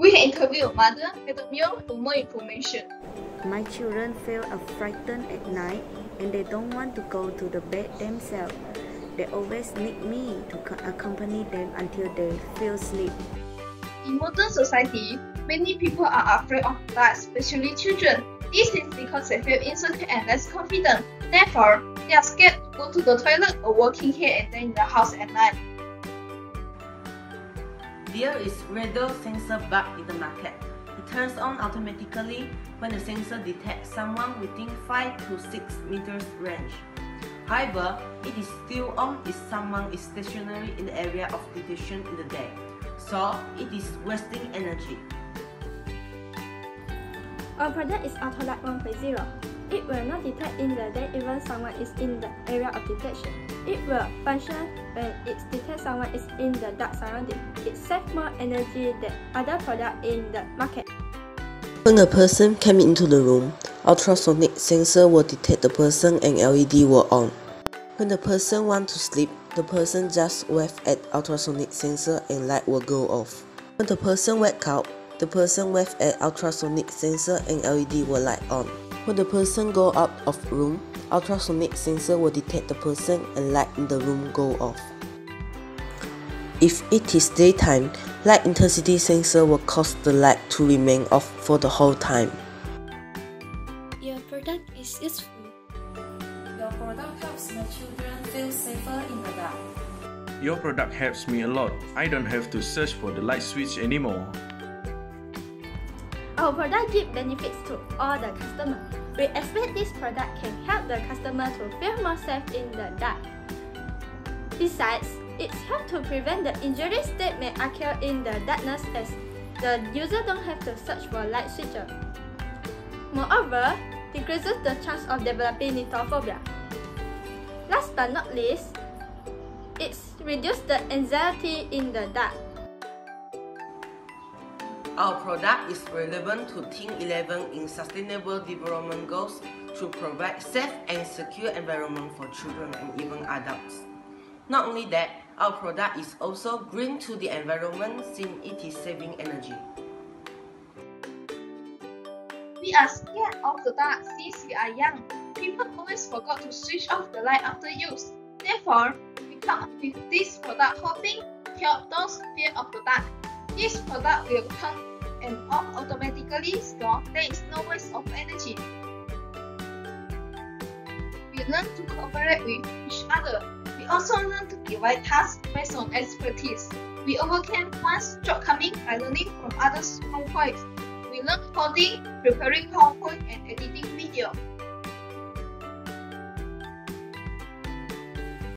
We interview mother for more information. My children feel frightened at night and they don't want to go to the bed themselves. They always need me to accompany them until they feel sleep. In modern society, many people are afraid of dark, especially children. This is because they feel insecure and less confident. Therefore, they are scared to go to the toilet or walking here and there in the house at night. There is radar sensor bulb in the market. It turns on automatically when the sensor detects someone within 5 to 6 meters range. However, it is still on if someone is stationary in the area of detection in the day, so it is wasting energy. Our product is AutoLight 1.0. It will not detect in the day even someone is in the area of detection. It will function when it detects someone is in the dark surrounding. It saves more energy than other products in the market. When a person came into the room, ultrasonic sensor will detect the person and LED will on. When the person wants to sleep, the person just wave at ultrasonic sensor and light will go off. When the person wake up, the person wave an ultrasonic sensor and LED will light on. When the person go out of room, ultrasonic sensor will detect the person and light in the room go off. If it is daytime, light intensity sensor will cause the light to remain off for the whole time. Your product is useful. Your product helps my children feel safer in the dark. Your product helps me a lot. I don't have to search for the light switch anymore. Our product gives benefits to all the customers. We expect this product can help the customer to feel more safe in the dark. Besides, it helps to prevent the injuries that may occur in the darkness as the user don't have to search for light switcher. Moreover, it decreases the chance of developing nyctophobia. Last but not least, it reduces the anxiety in the dark. Our product is relevant to Team 11 in Sustainable Development Goals to provide safe and secure environment for children and even adults. Not only that, our product is also green to the environment since it is saving energy. We are scared of the dark since we are young. People always forgot to switch off the light after use. Therefore, we come up with this product hoping to help those fear of the dark. This product will come there is no waste of energy. We learn to cooperate with each other. We also learn to divide tasks based on expertise. We overcame one's shortcoming by learning from others' strong points. We learn coding, preparing PowerPoint, and.